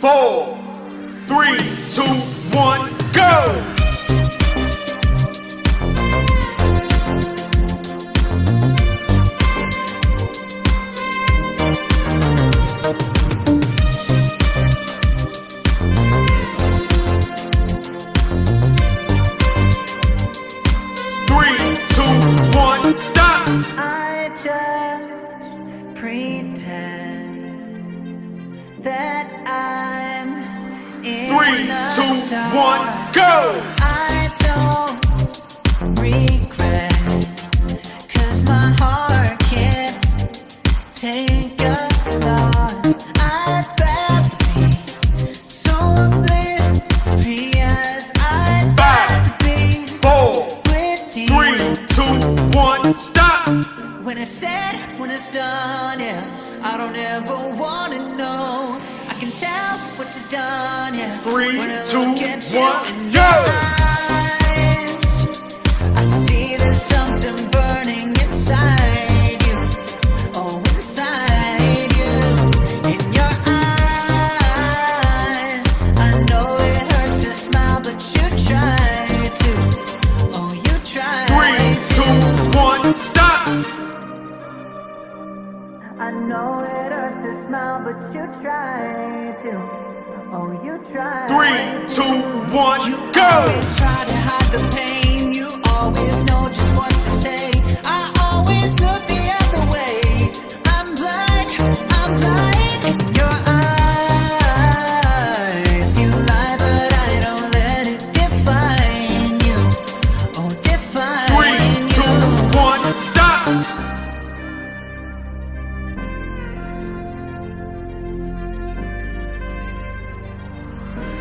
four, three, two, one, go! Three, two, one, stop! That I'm in Three, two, dark. one, go! I don't regret, 'cause my heart can't take a loss. I'd so oblivious. I'd Five, rather be Four, with you. three, two, one, stop! When it's said, when it's done, yeah, I don't ever wanna done, yeah. Three, two, look at you one, in but you try to. Oh, you try. Three, two, one, You go!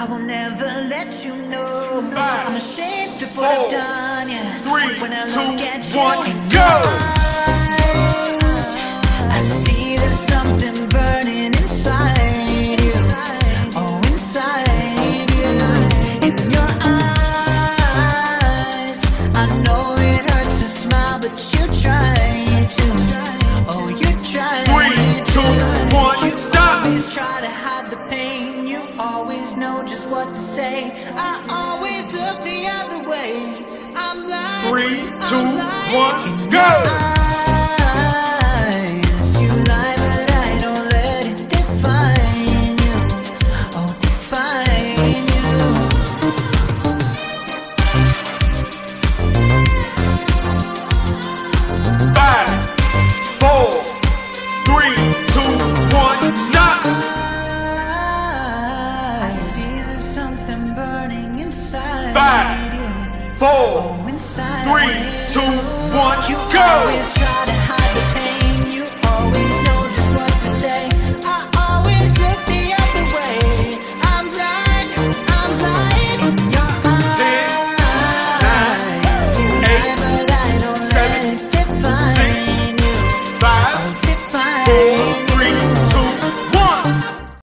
I will never let you know. Five, I'm ashamed of what I've done, yeah. three, when I two, look at you one, in go! eyes, I see there's something burning inside you. Oh, inside you, in your eyes. I know it hurts to smile, but you try to. Oh, you know just what to say. I always look the other way. I'm blind. Three, I'm two, blind one, in go! I see there's something burning inside Five. Four, Oh, inside three, you. You go! always try to